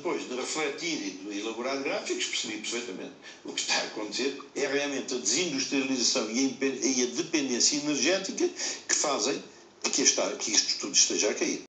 depois de refletir e de elaborar gráficos, percebi perfeitamente. O que está a acontecer é realmente a desindustrialização e a dependência energética que fazem que, que isto tudo esteja a cair.